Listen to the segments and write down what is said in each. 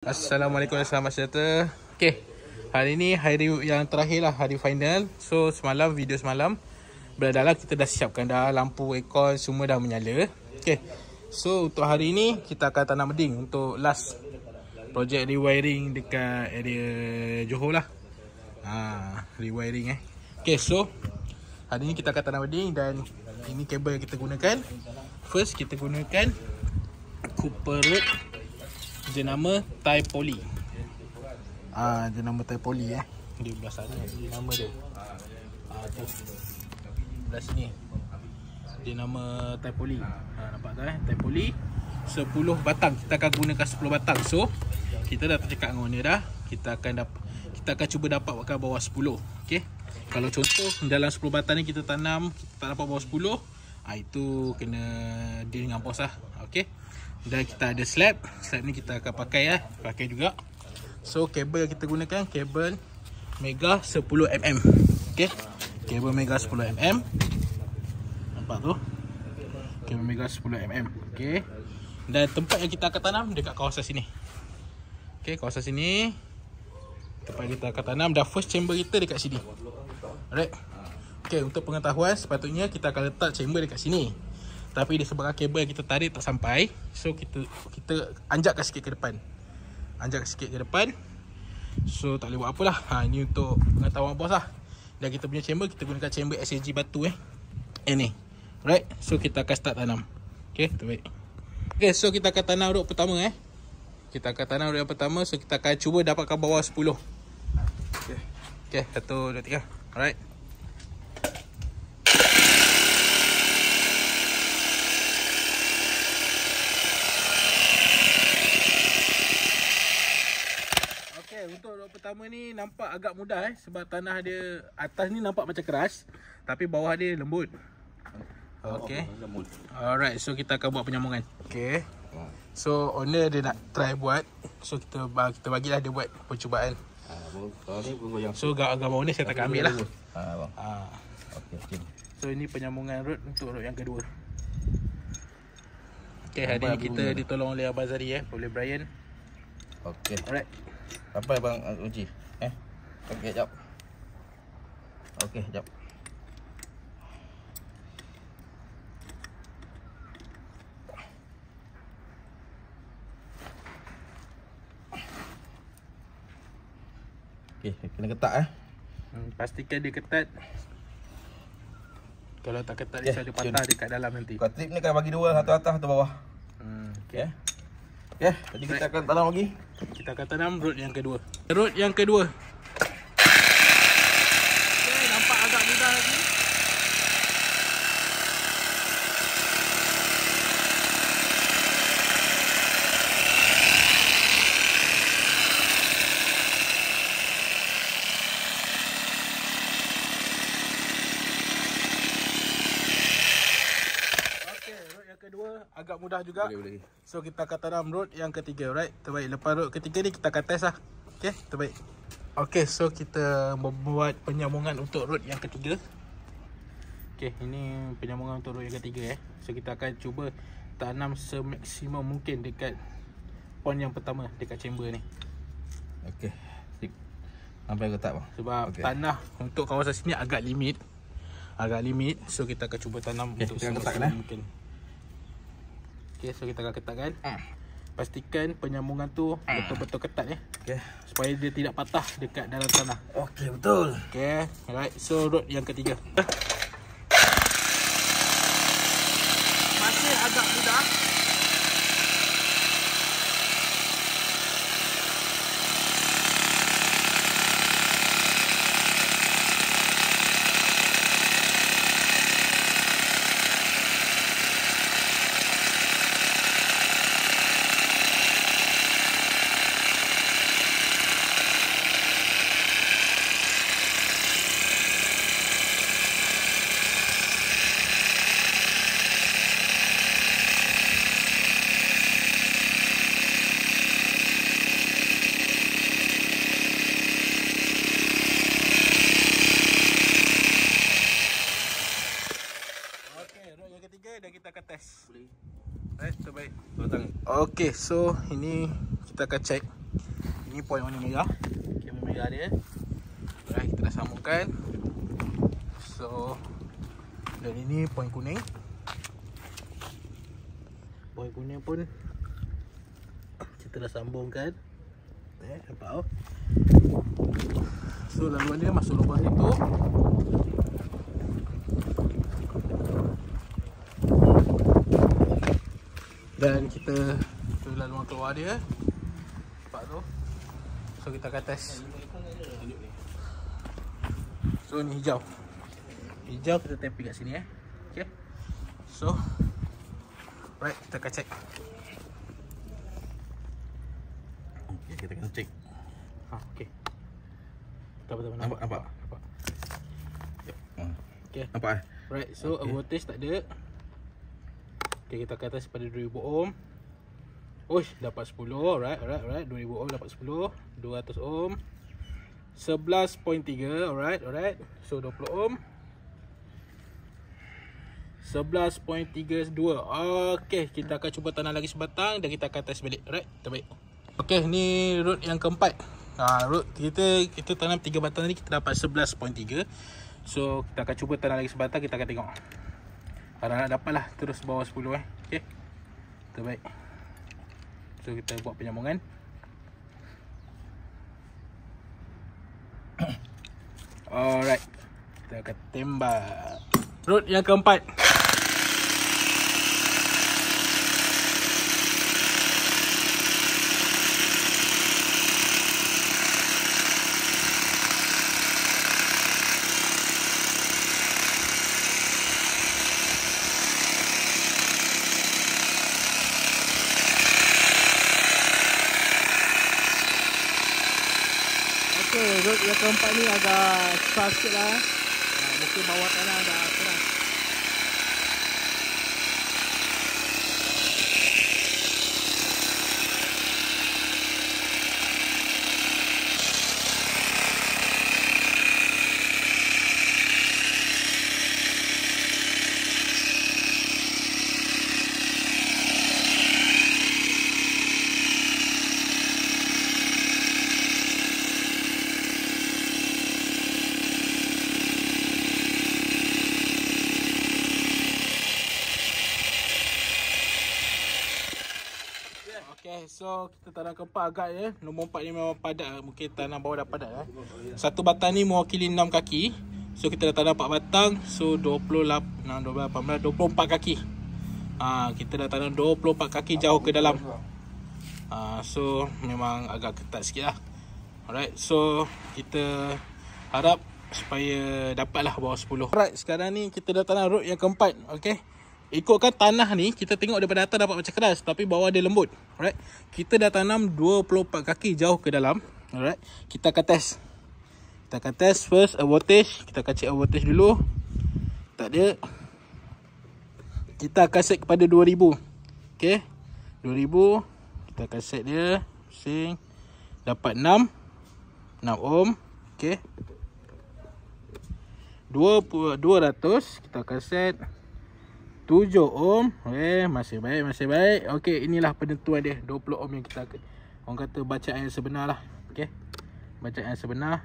Assalamualaikum dan selamat sejahtera. Okay Hari ni hari yang terakhir lah Hari final. So semalam video semalam Beradalah kita dah siapkan dah Lampu, aircon semua dah menyala. Okay So untuk hari ni Kita akan tanam beding Untuk last Projek rewiring dekat area Johor lah. Ha, Rewiring eh. Okay so Hari ni kita akan tanam beding Dan ini kabel yang kita gunakan. First kita gunakan Cooper Road jenama Thai Poly. Ah, jenama Thai Poly eh. Di belah sana dia nama dia. Ah, tu. Belah sini. Dia nama Thai Poly. Ha, nampak tak eh? Thai Poly 10 batang. Kita akan gunakan 10 batang. So, kita dah tercakap dengan owner dah. Kita akan dapat kita akan cuba dapatkan bawah 10. Okey. Kalau contoh dalam 10 batang ni kita tanam kita tak dapat bawah 10, ah itu kena deal dengan bos lah. Okey. Dan kita ada slab. Slab ni kita akan pakai ya, Pakai juga. So kabel yang kita gunakan Kabel Mega 10mm Okay Kabel Mega 10mm Nampak tu? Kabel Mega 10mm Okay Dan tempat yang kita akan tanam Dekat kawasan sini. Okay kawasan sini. Tempat kita akan tanam Dan first chamber kita dekat sini. Alright? Okay untuk pengetahuan Sepatutnya kita akan letak chamber dekat sini tapi disebabkan kabel kita tarik tak sampai. So kita kita anjakkan sikit ke depan. Anjakkan sikit ke depan. So tak boleh buat apalah. Ha, ini untuk pengetahuan bos lah. Dan kita punya chamber kita gunakan chamber SAG batu eh. Ini right so kita akan start tanam. Ok terbaik ok so kita akan tanam rod pertama eh. Kita akan tanam rod yang pertama. So kita akan cuba dapatkan bawah 10 ok ok satu dua tiga. Alright untuk rod pertama ni nampak agak mudah eh sebab tanah dia atas ni nampak macam keras tapi bawah dia lembut. Okey. Alright, so kita akan buat penyambungan. Okey. So owner dia nak try buat. So kita kita bagilah dia buat percubaan. So gambar owner saya tak ambil lah. Ha bang. Ha. Okey, So ini penyambungan rod untuk rod yang kedua. Okey, hari ni kita ditolong oleh Abang Zari eh, oleh Brian. Okey. Alright. Apa bang uji? Eh? Okey, jap. Okey, jap. Okey, kena ketat eh. Hmm, pastikan dia ketat. Kalau tak ketat dia ada patah dekat dalam nanti. Kau trip ni kan bagi dua, satu atas, satu bawah. Hmm, okey. Okay. Okay, jadi kita akan tanam lagi. Kita tanam root yang kedua. Root yang kedua. Okay, nampak agak mudah lagi. kedua agak mudah juga. Boleh, boleh. So kita akan tanam road yang ketiga, right? Terbaik. Lepas road ketiga ni kita akan test lah. Okay, terbaik. Okay, so kita membuat penyambungan untuk road yang ketiga. Okay, ini penyambungan untuk road yang ketiga eh. So kita akan cuba tanam semaksimum mungkin dekat pon yang pertama dekat chamber ni. Okay. Sampai ketat bang. Sebab okay. tanah untuk kawasan sini agak limit. Agak limit. So kita akan cuba tanam okay, untuk semaksimum eh? mungkin. Okey, so kita akan ketatkan. Ah. Pastikan penyambungan tu ah. betul-betul ketat ya. Okey. Supaya dia tidak patah dekat dalam tanah. Okey, betul. Okey, alright. So road yang ketiga. Masih agak mudah. Okey, so ini kita akan check Ini point warna merah. Kabel merah dia. Alright, kita dah sambungkan. So dan ini point kuning. Point kuning pun kita dah sambungkan. Eh, nampak oh. So laluan dia masuk lubang situ. Dan kita laluan keluar dia. Nampak tu. So kita ke atas. So ni hijau. Hijau kita tepi kat sini eh. Okay. So Right, kita akan check. Okay, kita kena cek. Ha, okay. Tak tak apa. Nampak, nampak? nampak. Hmm. Okay. Nampak eh? Right, so okay. Okay. voltage tak ada. Okay, kita ke atas pada 2000 ohm. Uish, dapat 10. Alright, alright, alright. 2000 ohm dapat 10. 200 ohm. 11.3. Alright, alright. So 20 ohm. 11.32. Okay, kita akan cuba tanam lagi sebatang dan kita akan test balik. Alright, terbaik. Okay, ni root yang keempat. Ha, root kita kita tanam 3 batang tadi kita dapat 11.3. So, kita akan cuba tanam lagi sebatang kita akan tengok. Nak dapat lah terus bawah 10 eh. Okay. Terbaik. So, kita buat penyambungan. Alright. Kita akan tembak. Root yang keempat. Okey, road yang keempat ni agak susah sikit lah. Mungkin bawah tanah dah so kita tanam keempat agak je. Nombor empat ni memang padat. Mungkin tanam bawah dah padat lah. Satu batang ni mewakili 6 kaki. So kita dah tanam 4 batang. So 28, 6, 12, 18, 24 kaki. Ha, kita dah tanam 24 kaki jauh ke dalam. Ha, so memang agak ketat sikit lah. Alright, so kita harap supaya dapatlah bawah 10. Alright, sekarang ni kita dah tanam road yang keempat. Okay. Ikutkan tanah ni kita tengok daripada atas dapat macam keras tapi bawah dia lembut. Alright. Kita dah tanam 24 kaki jauh ke dalam. Alright. Kita akan test. Kita akan test first a voltage. Kita akan check a voltage dulu. Tak ada. Kita akan set kepada 2000. Okay. 2000. Kita akan set dia. Pusing. Dapat 6. 6 ohm. Okay. 200 kita akan set 7 ohm. Eh, masih baik, masih baik. Okey, inilah penentuan dia. 20 ohm yang kita orang kata bacaan yang sebenar lah. Okey. Bacaan yang sebenar.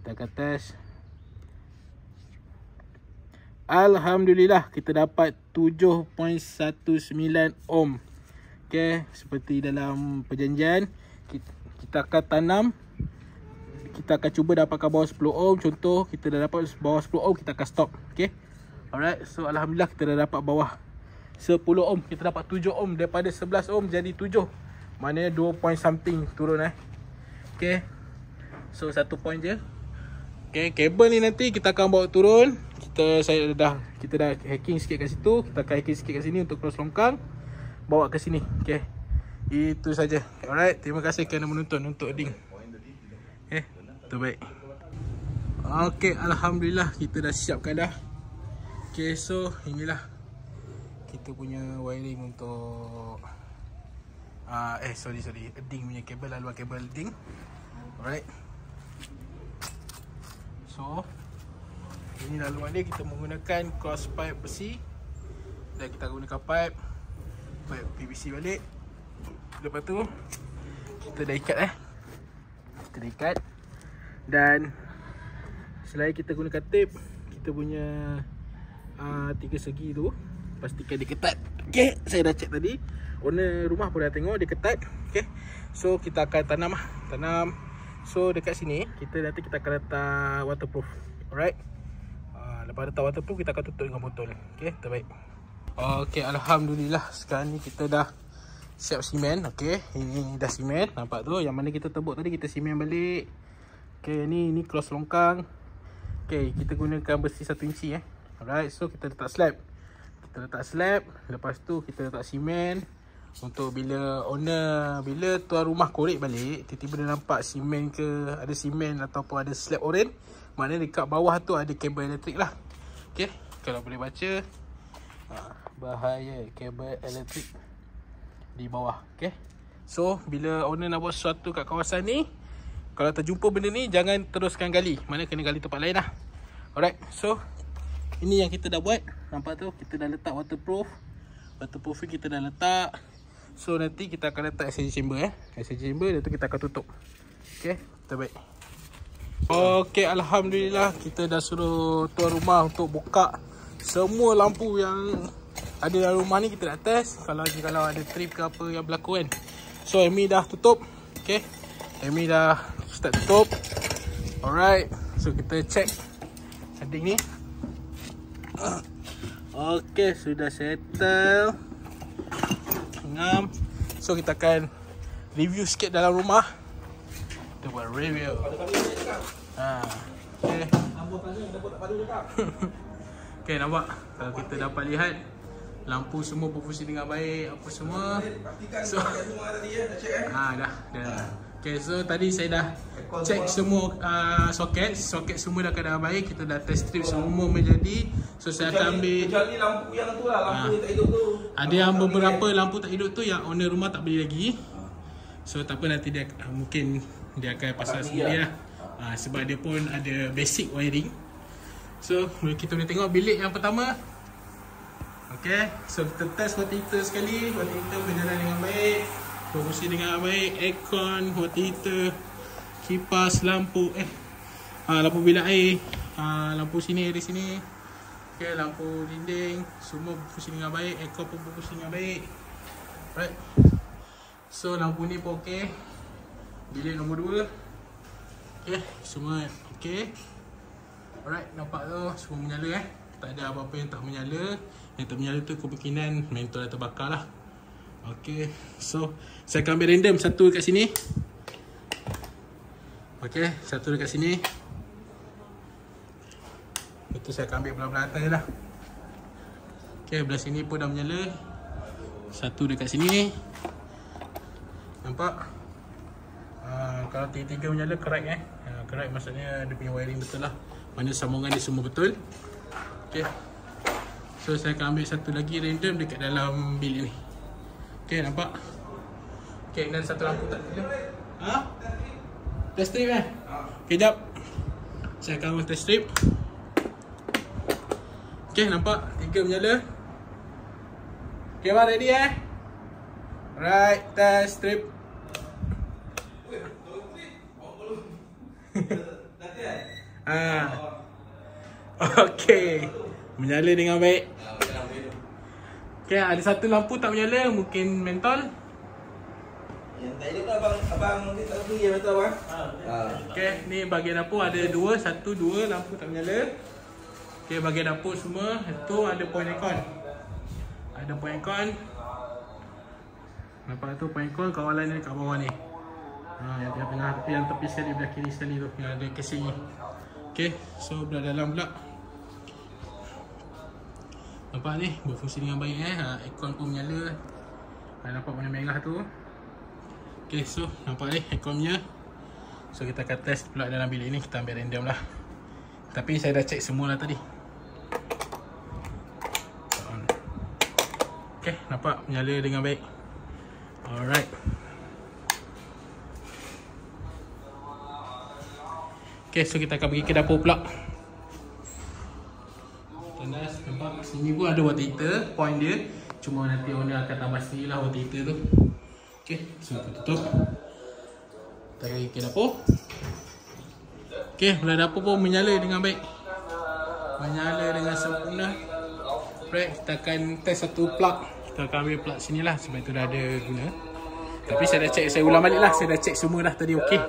Kita akan test. Alhamdulillah kita dapat 7.19 ohm. Okey, seperti dalam perjanjian kita, kita akan tanam kita akan cuba dapatkan bawah 10 ohm. Contoh kita dah dapat bawah 10 ohm kita akan stop. Okey. Alright, so alhamdulillah kita dah dapat bawah 10 ohm. Kita dapat 7 ohm daripada 11 ohm jadi 7. Maknanya 2 point something turun eh. Okay. So satu point je. Okay, kabel ni nanti kita akan bawa turun. Kita saya dah kita dah hacking sikit kat situ. Kita akan hacking sikit kat sini untuk cross longkang. Bawa ke sini. Okay. Itu saja. Alright, terima kasih kerana menonton untuk ding. Okay, terbaik. Okay, alhamdulillah kita dah siapkan dah. Okay, so inilah kita punya wiring untuk uh, eh sorry sorry ding punya kabel laluan kabel ding. Alright. So ini laluan dia kita menggunakan cross pipe besi dan kita gunakan pipe pipe PVC balik. Lepas tu kita dah ikat eh. Kita dah ikat. Dan selain kita gunakan tape, kita punya uh, tiga segi tu pastikan dia ketat. Okey, saya dah check tadi. Owner rumah pun dah tengok dia ketat. Okey. So kita akan tanam lah. Tanam. So dekat sini kita nanti kita akan letak waterproof. Alright. Uh, lepas letak waterproof kita akan tutup dengan botol. Okey, terbaik. Okey, alhamdulillah sekarang ni kita dah siap simen. Okey, ini dah simen. Nampak tu yang mana kita tebuk tadi kita simen balik. Okey, ni ni cross longkang. Okey, kita gunakan besi 1 inci eh. Alright, so kita letak slab. Kita letak slab, lepas tu kita letak simen untuk bila owner bila tuan rumah korek balik, tiba-tiba dia nampak simen ke, ada simen ataupun ada slab oren, maknanya dekat bawah tu ada kabel elektrik lah. Okey, kalau boleh baca ha, bahaya kabel elektrik di bawah. Okey. So, bila owner nak buat sesuatu kat kawasan ni, kalau terjumpa benda ni jangan teruskan gali. Mana kena gali tempat lain lah. Alright. So, ini yang kita dah buat. Nampak tu? Kita dah letak waterproof. Waterproofing kita dah letak. So nanti kita akan letak exchange chamber eh. Exchange chamber dan tu kita akan tutup. Okay terbaik Okay Alhamdulillah. Kita dah suruh tuan rumah untuk buka Semua lampu yang ada dalam rumah ni. Kita nak test. Kalau kalau ada trip ke apa yang berlaku kan. So Amy dah tutup. Okay Amy dah start tutup. Alright. So kita check. Setting ni Okey, sudah settle. Ngam. So kita akan review sikit dalam rumah. Kita buat review. Ha. Okey. Okey, nampak? Kalau kita dapat lihat lampu semua berfungsi dengan baik, apa semua. So, ha, dah, dah. Okay, so tadi saya dah check semua. uh, soket Soket semua dah keadaan baik. Kita dah test strip semua menjadi. So saya akan ambil Kecuali lampu yang tu lah, lampu yang tak hidup tu. Ada yang beberapa lampu tak hidup tu Yang owner rumah tak beli lagi. So tak apa nanti dia uh, Mungkin dia akan pasang sendiri lah. uh, Sebab dia pun ada basic wiring. So kita boleh tengok bilik yang pertama. Okay, so kita test heater sekali. Heater berjalan dengan baik Berfungsi dengan baik Aircon, water heater Kipas, lampu Eh ha, Lampu bilik air ha, Lampu sini, di sini Okay, lampu dinding Semua berfungsi dengan baik Aircon pun berfungsi dengan baik. Right So, lampu ni pun okay Bilik nombor 2 Okay, semua okay Alright, nampak tu? Semua menyala eh. Tak ada apa-apa yang tak menyala. Yang tak menyala tu kemungkinan Mental dah terbakar lah Okay, so saya akan ambil random satu dekat sini. Okay, satu dekat sini. Itu saya akan ambil belah-belah atas je lah. Okay, belah sini pun dah menyala. Satu dekat sini. Nampak? Uh, kalau tiga-tiga menyala, correct eh. Uh, correct maksudnya dia punya wiring betul lah. Mana sambungan dia semua betul. Okay. So, saya akan ambil satu lagi random dekat dalam bilik ni. Okay, nampak? Okay, dan satu lampu tak ada. Ha? Test strip eh? Okay, jap. Saya akan test strip. Okay, nampak? Tiga menyala. Okay, bang, ready eh? Right, test strip. Ah. Okay. Menyala dengan baik. Okay, ada satu lampu tak menyala, mungkin mentol. Yang tak hidup tu abang, abang tak tahu yang betul abang. Ha. Okay, ni bahagian dapur ada dua, satu, dua lampu tak menyala. Okay, bahagian dapur semua, itu ada point aircon. Ada point aircon. Nampak tu point aircon, kawalan ni kat bawah ni. Ha, yang tengah tepi, yang tepi sekali, belah kiri sekali tu, yang ada casing ni. Okay, so belah dalam pula. Nampak ni berfungsi dengan baik eh. Ha, aircon pun menyala. Ha, nampak warna merah tu. Okay, so nampak ni aircon punya. So kita akan test pula dalam bilik ni. Kita ambil random lah. Tapi saya dah check semua lah tadi. Okay, nampak menyala dengan baik. Alright. Okay, so kita akan pergi ke dapur pula. Sini pun ada water heater Point dia Cuma nanti owner akan tambah sendiri lah water heater tu Okay, so kita tutup Tarik ke dapur. Okey, belah dapur pun menyala dengan baik. Menyala dengan sempurna. Right, kita akan test satu plug. Kita akan ambil plug sini lah sebab itu dah ada guna. Tapi saya dah check, saya ulang balik lah. Saya dah check semua dah tadi okey.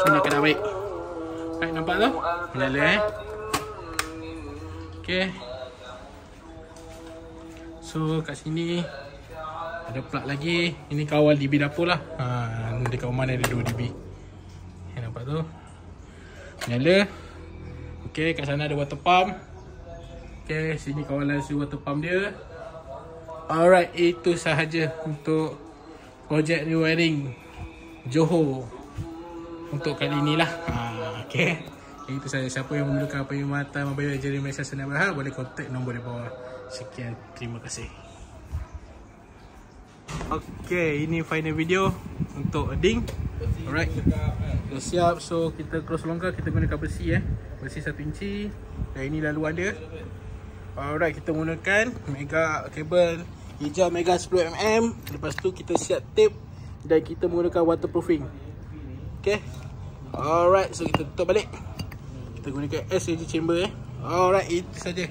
Semua dah kena baik. Right, nampak tu? Menyala eh. Okey. So kat sini ada plug lagi. Ini kawal DB dapur lah. Ha, dekat rumah ni ada 2 DB. Eh, nampak tu? Nyala. Okey, kat sana ada water pump. Okey, sini kawalan si water pump dia. Alright, itu sahaja untuk projek rewiring Johor untuk kali inilah. Ha, okey. Itu sahaja. Siapa yang memerlukan perkhidmatan mobil jadi Malaysia Senang Berhal boleh kontak nombor di bawah. Sekian, terima kasih. Okay, ini final video untuk Ding. Alright. Dah siap. So, kita cross longgar. Kita gunakan besi eh. Besi 1 inci. Dan ini lalu ada. Alright, kita menggunakan mega kabel hijau mega 10mm. Lepas tu kita siap tape dan kita menggunakan waterproofing. Okay. Alright, so kita tutup balik. Kita gunakan SAG chamber eh. Alright, itu saja.